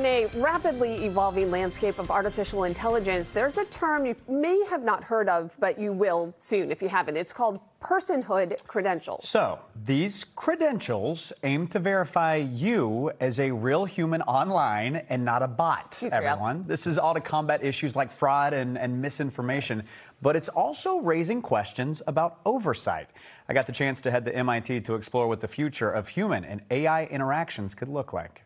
In a rapidly evolving landscape of artificial intelligence, there's a term you may have not heard of, but you will soon if you haven't. It's called personhood credentials. So, these credentials aim to verify you as a real human online and not a bot, He's real. everyone. This is all to combat issues like fraud and, and misinformation, but it's also raising questions about oversight. I got the chance to head to MIT to explore what the future of human and AI interactions could look like.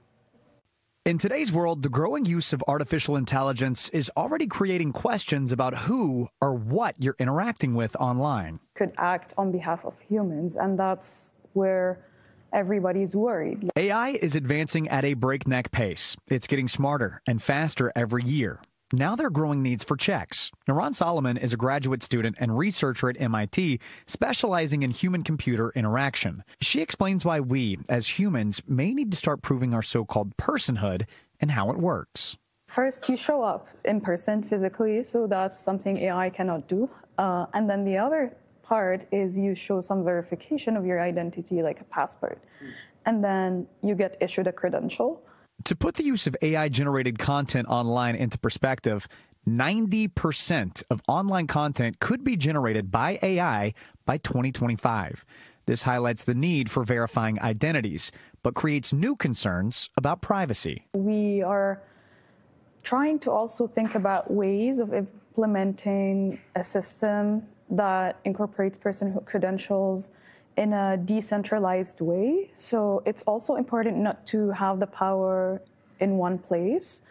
In today's world, the growing use of artificial intelligence is already creating questions about who or what you're interacting with online. could act on behalf of humans, and that's where everybody's worried. AI is advancing at a breakneck pace. It's getting smarter and faster every year. Now there are growing needs for checks. Nouran Soliman is a graduate student and researcher at MIT specializing in human computer interaction. She explains why we, as humans, may need to start proving our so called personhood and how it works. First, you show up in person physically, so that's something AI cannot do. Uh, and then the other part is you show some verification of your identity, like a passport. And then you get issued a credential. To put the use of AI generated content online into perspective, 90% of online content could be generated by AI by 2025. This highlights the need for verifying identities, but creates new concerns about privacy. We are trying to also think about ways of implementing a system that incorporates personhood credentials in a decentralized way. So it's also important not to have the power in one place.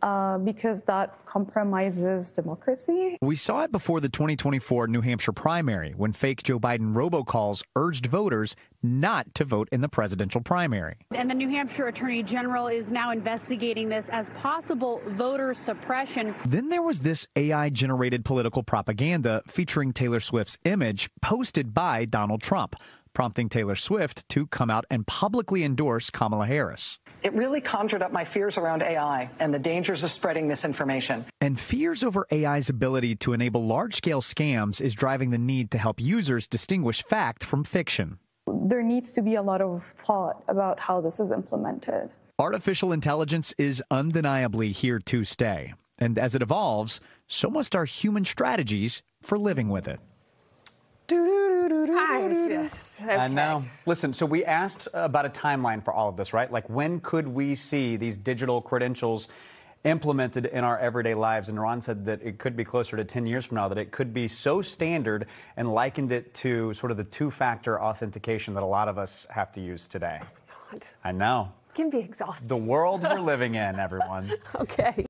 Uh, because that compromises democracy. We saw it before the 2024 New Hampshire primary when fake Joe Biden robocalls urged voters not to vote in the presidential primary. And the New Hampshire Attorney General is now investigating this as possible voter suppression. Then there was this AI generated political propaganda featuring Taylor Swift's image posted by Donald Trump, prompting Taylor Swift to come out and publicly endorse Kamala Harris. It really conjured up my fears around AI and the dangers of spreading misinformation. And fears over AI's ability to enable large scale scams is driving the need to help users distinguish fact from fiction. There needs to be a lot of thought about how this is implemented. Artificial intelligence is undeniably here to stay. And as it evolves, so must our human strategies for living with it. Yes. Okay. I know. Listen, so we asked about a timeline for all of this, right? Like, when could we see these digital credentials implemented in our everyday lives? And Ron said that it could be closer to 10 years from now, that it could be so standard and likened it to sort of the two factor authentication that a lot of us have to use today. God, I know. it can be exhausting. The world we're living in, everyone. Okay.